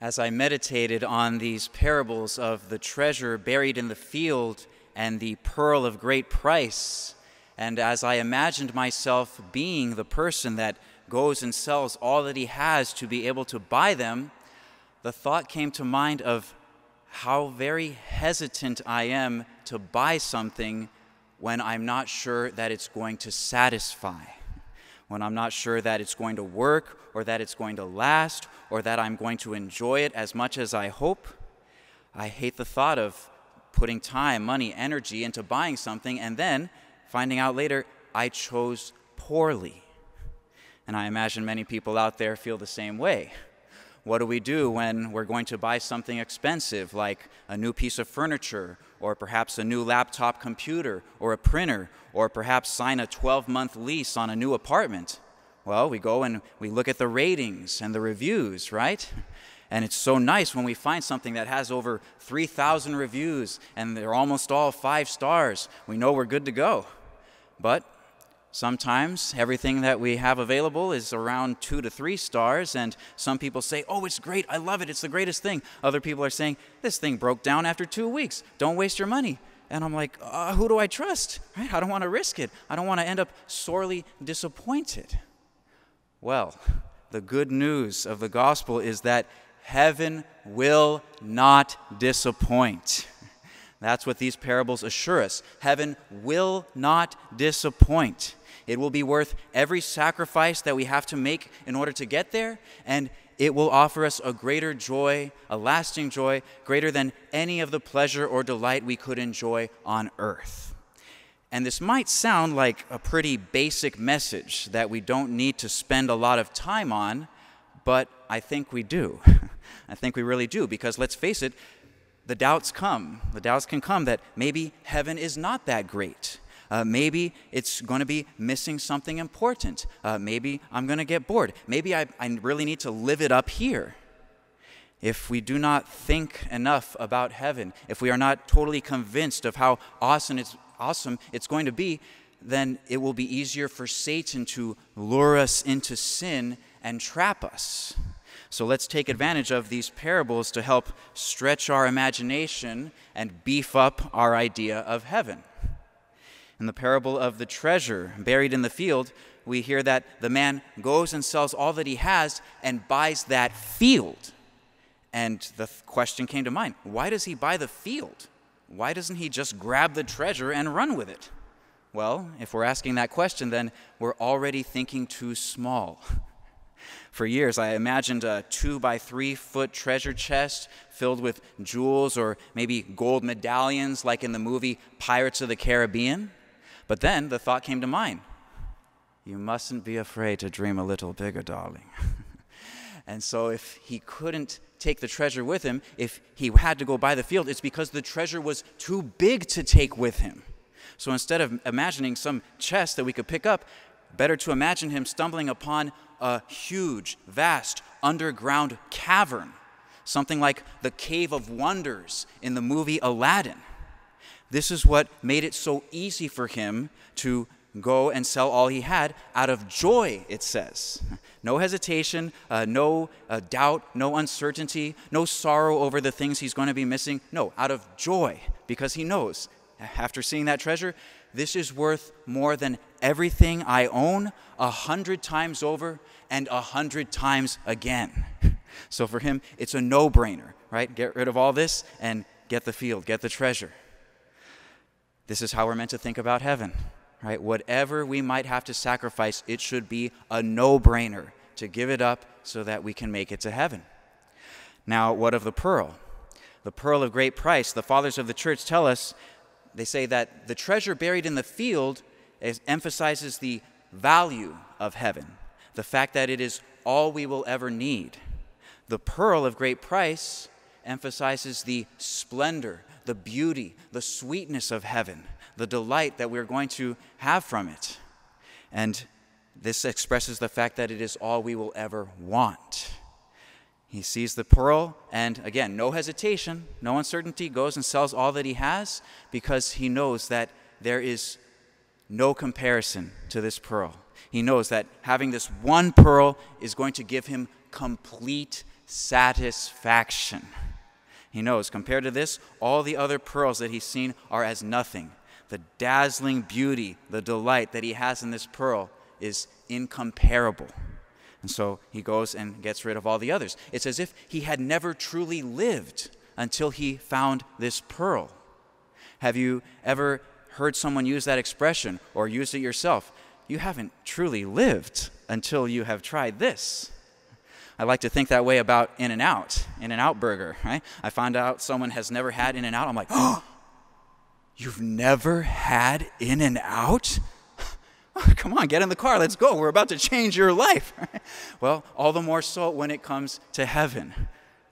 As I meditated on these parables of the treasure buried in the field and the pearl of great price, and as I imagined myself being the person that goes and sells all that he has to be able to buy them, the thought came to mind of how very hesitant I am to buy something when I'm not sure that it's going to satisfy, when I'm not sure that it's going to work or that it's going to last or that I'm going to enjoy it as much as I hope. I hate the thought of putting time, money, energy into buying something and then finding out later I chose poorly. And I imagine many people out there feel the same way. What do we do when we're going to buy something expensive, like a new piece of furniture, or perhaps a new laptop computer, or a printer, or perhaps sign a 12 month lease on a new apartment? Well, we go and we look at the ratings and the reviews, right? And it's so nice when we find something that has over 3,000 reviews and they're almost all five stars. We know we're good to go. But Sometimes everything that we have available is around two to three stars, and some people say, Oh, it's great, I love it, it's the greatest thing. Other people are saying, This thing broke down after two weeks, don't waste your money. And I'm like, uh, Who do I trust? Right? I don't want to risk it, I don't want to end up sorely disappointed. Well, the good news of the gospel is that heaven will not disappoint. That's what these parables assure us. Heaven will not disappoint. It will be worth every sacrifice that we have to make in order to get there, and it will offer us a greater joy, a lasting joy, greater than any of the pleasure or delight we could enjoy on earth. And this might sound like a pretty basic message that we don't need to spend a lot of time on, but I think we do. I think we really do, because let's face it, the doubts come. The doubts can come that maybe heaven is not that great. Uh, maybe it's going to be missing something important. Uh, maybe I'm going to get bored. Maybe I, I really need to live it up here. If we do not think enough about heaven, if we are not totally convinced of how awesome it's, awesome it's going to be, then it will be easier for Satan to lure us into sin and trap us. So let's take advantage of these parables to help stretch our imagination and beef up our idea of heaven. In the parable of the treasure buried in the field, we hear that the man goes and sells all that he has and buys that field. And the question came to mind why does he buy the field? Why doesn't he just grab the treasure and run with it? Well, if we're asking that question, then we're already thinking too small. For years, I imagined a two by three foot treasure chest filled with jewels or maybe gold medallions, like in the movie Pirates of the Caribbean. But then the thought came to mind you mustn't be afraid to dream a little bigger, darling. and so, if he couldn't take the treasure with him, if he had to go buy the field, it's because the treasure was too big to take with him. So, instead of imagining some chest that we could pick up, better to imagine him stumbling upon a huge, vast underground cavern, something like the Cave of Wonders in the movie Aladdin. This is what made it so easy for him to go and sell all he had out of joy, it says. No hesitation, uh, no uh, doubt, no uncertainty, no sorrow over the things he's going to be missing. No, out of joy, because he knows, after seeing that treasure, this is worth more than everything I own a hundred times over and a hundred times again. So for him, it's a no brainer, right? Get rid of all this and get the field, get the treasure. This is how we're meant to think about heaven, right? Whatever we might have to sacrifice, it should be a no brainer to give it up so that we can make it to heaven. Now, what of the pearl? The pearl of great price. The fathers of the church tell us, they say that the treasure buried in the field emphasizes the value of heaven, the fact that it is all we will ever need. The pearl of great price emphasizes the splendor, the beauty, the sweetness of heaven, the delight that we're going to have from it. And this expresses the fact that it is all we will ever want. He sees the pearl, and again, no hesitation, no uncertainty, goes and sells all that he has because he knows that there is no comparison to this pearl. He knows that having this one pearl is going to give him complete satisfaction. He knows, compared to this, all the other pearls that he's seen are as nothing. The dazzling beauty, the delight that he has in this pearl is incomparable. And so he goes and gets rid of all the others. It's as if he had never truly lived until he found this pearl. Have you ever heard someone use that expression or used it yourself? You haven't truly lived until you have tried this. I like to think that way about In N Out, In N Out Burger, right? I find out someone has never had In N Out. I'm like, oh, you've never had In N Out? Come on, get in the car, let's go. We're about to change your life. well, all the more so when it comes to heaven.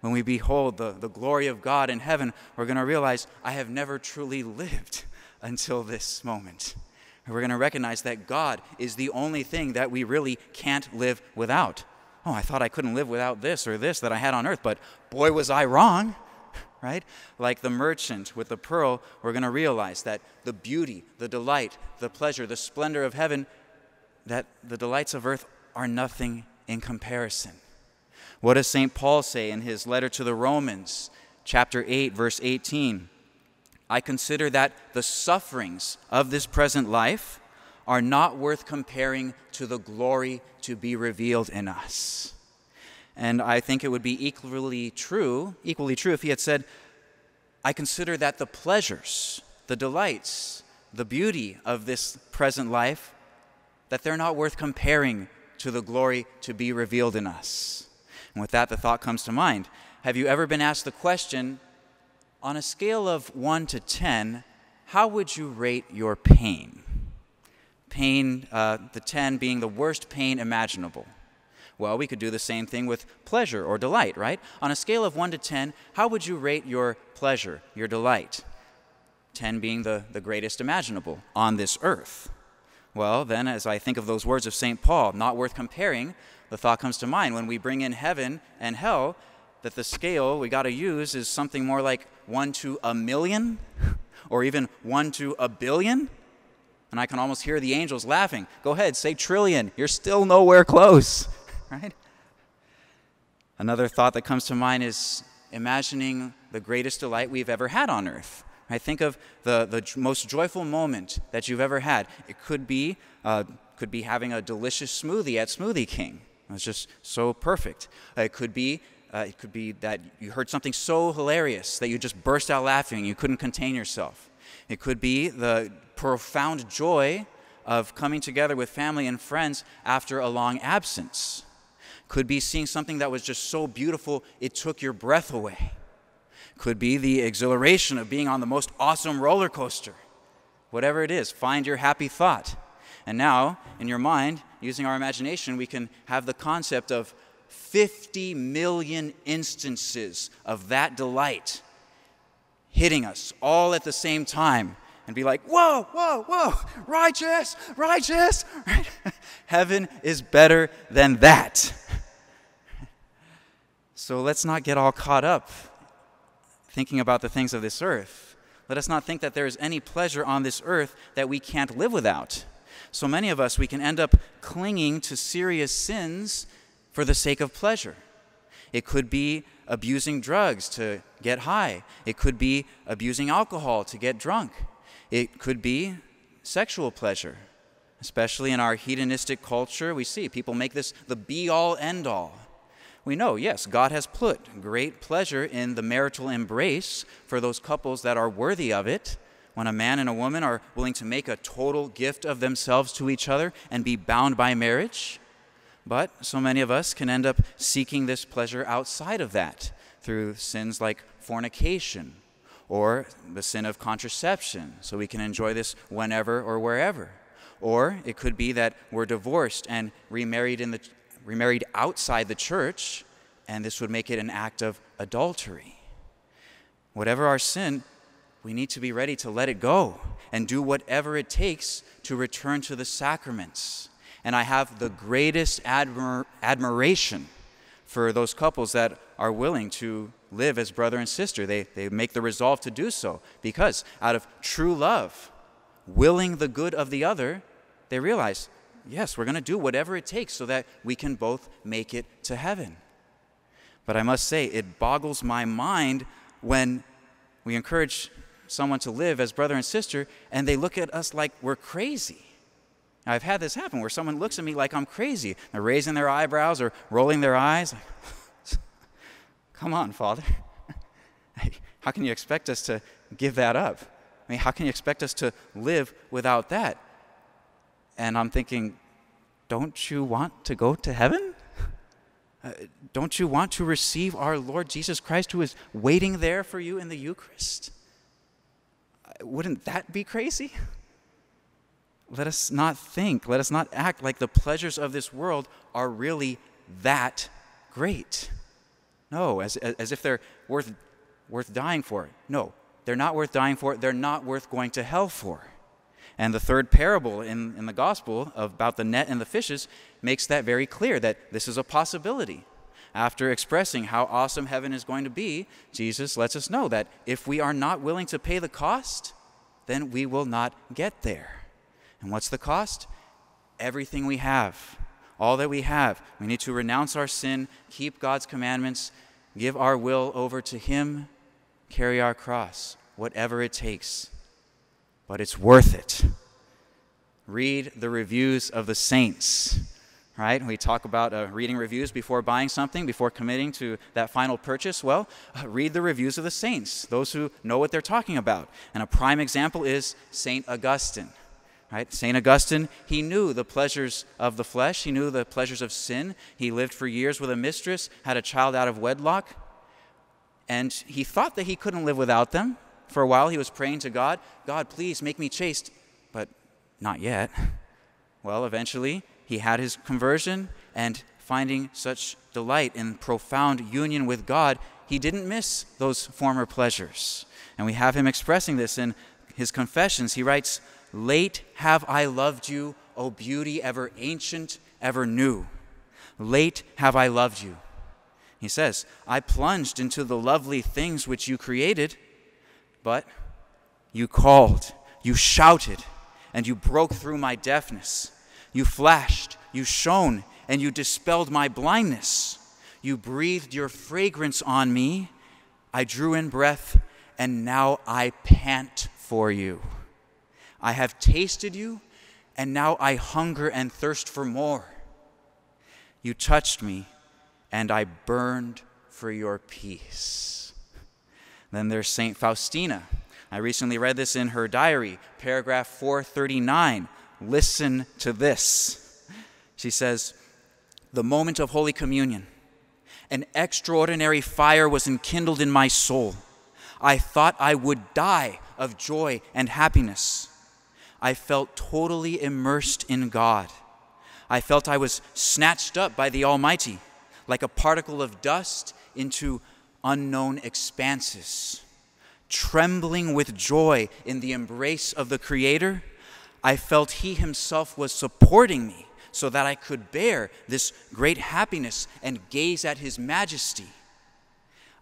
When we behold the, the glory of God in heaven, we're going to realize I have never truly lived until this moment. And we're going to recognize that God is the only thing that we really can't live without oh, I thought I couldn't live without this or this that I had on earth, but boy, was I wrong, right? Like the merchant with the pearl, we're going to realize that the beauty, the delight, the pleasure, the splendor of heaven, that the delights of earth are nothing in comparison. What does St. Paul say in his letter to the Romans, chapter 8, verse 18? I consider that the sufferings of this present life are not worth comparing to the glory to be revealed in us. And I think it would be equally true, equally true if he had said, I consider that the pleasures, the delights, the beauty of this present life, that they're not worth comparing to the glory to be revealed in us. And with that, the thought comes to mind Have you ever been asked the question, on a scale of 1 to 10, how would you rate your pain? Pain, uh, the 10 being the worst pain imaginable. Well, we could do the same thing with pleasure or delight, right? On a scale of 1 to 10, how would you rate your pleasure, your delight? 10 being the, the greatest imaginable on this earth. Well, then, as I think of those words of St. Paul, not worth comparing, the thought comes to mind when we bring in heaven and hell that the scale we got to use is something more like 1 to a million or even 1 to a billion. And I can almost hear the angels laughing. Go ahead, say trillion. You're still nowhere close, right? Another thought that comes to mind is imagining the greatest delight we've ever had on earth. I think of the, the most joyful moment that you've ever had. It could be, uh, could be having a delicious smoothie at Smoothie King. It's just so perfect. Uh, it could be uh, it could be that you heard something so hilarious that you just burst out laughing. You couldn't contain yourself. It could be the profound joy of coming together with family and friends after a long absence. Could be seeing something that was just so beautiful it took your breath away. Could be the exhilaration of being on the most awesome roller coaster. Whatever it is, find your happy thought. And now, in your mind, using our imagination, we can have the concept of 50 million instances of that delight hitting us all at the same time and be like, whoa, whoa, whoa, righteous, righteous. Right? Heaven is better than that. So let's not get all caught up thinking about the things of this earth. Let us not think that there is any pleasure on this earth that we can't live without. So many of us, we can end up clinging to serious sins for the sake of pleasure. It could be abusing drugs to get high, it could be abusing alcohol to get drunk. It could be sexual pleasure. Especially in our hedonistic culture, we see people make this the be all end all. We know, yes, God has put great pleasure in the marital embrace for those couples that are worthy of it. When a man and a woman are willing to make a total gift of themselves to each other and be bound by marriage. But so many of us can end up seeking this pleasure outside of that through sins like fornication, or the sin of contraception, so we can enjoy this whenever or wherever. Or it could be that we're divorced and remarried, in the, remarried outside the church, and this would make it an act of adultery. Whatever our sin, we need to be ready to let it go and do whatever it takes to return to the sacraments. And I have the greatest admir- admiration for those couples that are willing to live as brother and sister. They, they make the resolve to do so because out of true love, willing the good of the other, they realize, yes, we're going to do whatever it takes so that we can both make it to heaven. But I must say, it boggles my mind when we encourage someone to live as brother and sister and they look at us like we're crazy. I've had this happen where someone looks at me like I'm crazy. They're raising their eyebrows or rolling their eyes. Come on, Father. How can you expect us to give that up? I mean, how can you expect us to live without that? And I'm thinking, don't you want to go to heaven? Uh, don't you want to receive our Lord Jesus Christ who is waiting there for you in the Eucharist? Uh, wouldn't that be crazy? Let us not think, let us not act like the pleasures of this world are really that great. No, as, as if they're worth, worth dying for. No, they're not worth dying for. They're not worth going to hell for. And the third parable in, in the gospel about the net and the fishes makes that very clear that this is a possibility. After expressing how awesome heaven is going to be, Jesus lets us know that if we are not willing to pay the cost, then we will not get there. And what's the cost? Everything we have, all that we have. We need to renounce our sin, keep God's commandments, give our will over to Him, carry our cross, whatever it takes but it's worth it. Read the reviews of the saints, right? We talk about uh, reading reviews before buying something, before committing to that final purchase. Well, uh, read the reviews of the saints, those who know what they're talking about. And a prime example is St. Augustine. Right? St. Augustine, he knew the pleasures of the flesh, he knew the pleasures of sin. He lived for years with a mistress, had a child out of wedlock, and he thought that he couldn't live without them. For a while, he was praying to God, God, please make me chaste. But not yet. Well, eventually, he had his conversion, and finding such delight in profound union with God, he didn't miss those former pleasures. And we have him expressing this in his confessions. He writes, Late have I loved you, O beauty ever ancient, ever new. Late have I loved you. He says, I plunged into the lovely things which you created but you called, you shouted, and you broke through my deafness. You flashed, you shone, and you dispelled my blindness. You breathed your fragrance on me. I drew in breath, and now I pant for you. I have tasted you, and now I hunger and thirst for more. You touched me, and I burned for your peace. Then there's St. Faustina. I recently read this in her diary, paragraph 439. Listen to this. She says, The moment of Holy Communion, an extraordinary fire was enkindled in my soul. I thought I would die of joy and happiness. I felt totally immersed in God. I felt I was snatched up by the Almighty, like a particle of dust into unknown expanses. Trembling with joy in the embrace of the Creator, I felt He Himself was supporting me so that I could bear this great happiness and gaze at His majesty.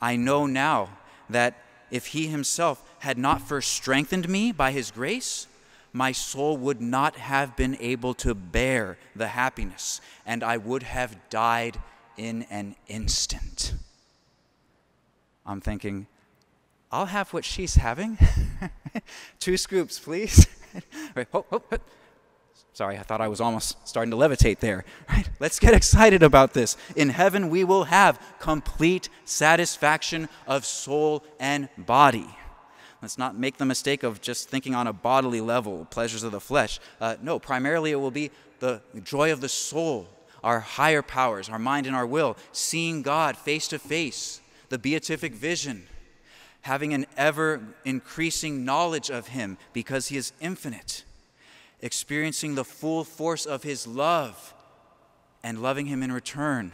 I know now that if He Himself had not first strengthened me by His grace, my soul would not have been able to bear the happiness, and I would have died in an instant. I'm thinking, I'll have what she's having. Two scoops, please. right, oh, oh, oh. Sorry, I thought I was almost starting to levitate there. Right? Let's get excited about this. In heaven, we will have complete satisfaction of soul and body. Let's not make the mistake of just thinking on a bodily level, pleasures of the flesh. Uh, no, primarily it will be the joy of the soul, our higher powers, our mind and our will, seeing God face to face, the beatific vision, having an ever increasing knowledge of Him because He is infinite, experiencing the full force of His love and loving Him in return,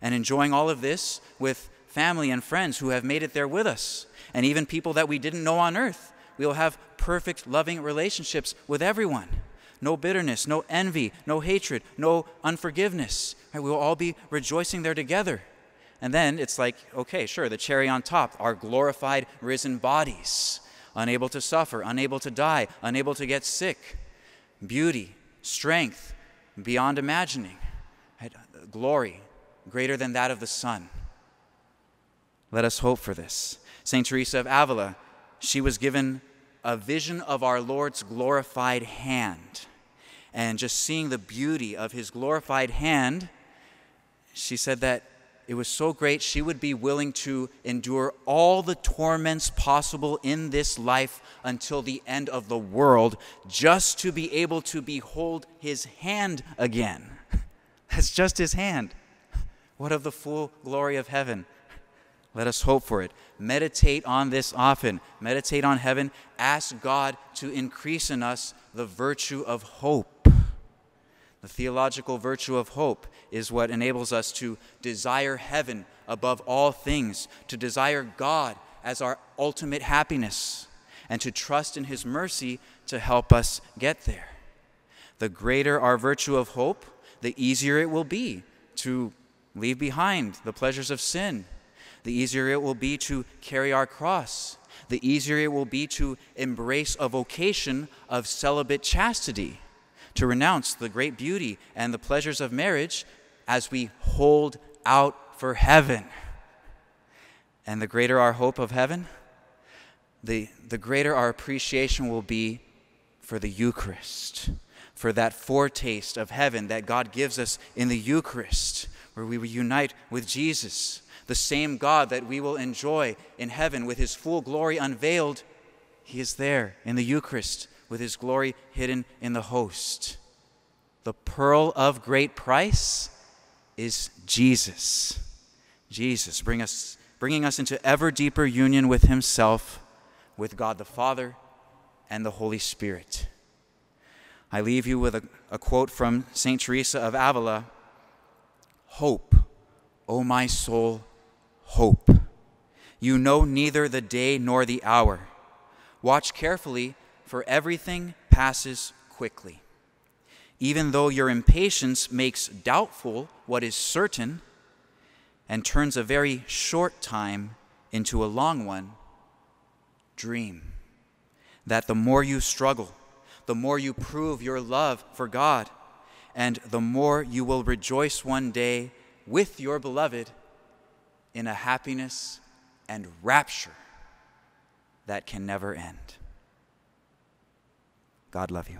and enjoying all of this with family and friends who have made it there with us, and even people that we didn't know on earth. We will have perfect, loving relationships with everyone. No bitterness, no envy, no hatred, no unforgiveness. We will all be rejoicing there together. And then it's like, okay, sure, the cherry on top, our glorified risen bodies, unable to suffer, unable to die, unable to get sick, beauty, strength beyond imagining, right? glory greater than that of the sun. Let us hope for this. St. Teresa of Avila, she was given a vision of our Lord's glorified hand. And just seeing the beauty of his glorified hand, she said that it was so great she would be willing to endure all the torments possible in this life until the end of the world just to be able to behold his hand again. That's just his hand. What of the full glory of heaven? Let us hope for it. Meditate on this often. Meditate on heaven. Ask God to increase in us the virtue of hope. The theological virtue of hope is what enables us to desire heaven above all things, to desire God as our ultimate happiness, and to trust in His mercy to help us get there. The greater our virtue of hope, the easier it will be to leave behind the pleasures of sin. The easier it will be to carry our cross. The easier it will be to embrace a vocation of celibate chastity to renounce the great beauty and the pleasures of marriage as we hold out for heaven. And the greater our hope of heaven, the, the greater our appreciation will be for the Eucharist, for that foretaste of heaven that God gives us in the Eucharist, where we unite with Jesus, the same God that we will enjoy in heaven with his full glory unveiled. He is there in the Eucharist with his glory hidden in the host. The pearl of great price is Jesus. Jesus, bring us, bringing us into ever deeper union with himself, with God the Father, and the Holy Spirit. I leave you with a, a quote from St. Teresa of Avila Hope, O my soul, hope. You know neither the day nor the hour. Watch carefully for everything passes quickly. Even though your impatience makes doubtful what is certain and turns a very short time into a long one, dream that the more you struggle, the more you prove your love for God, and the more you will rejoice one day with your beloved in a happiness and rapture that can never end. God love you.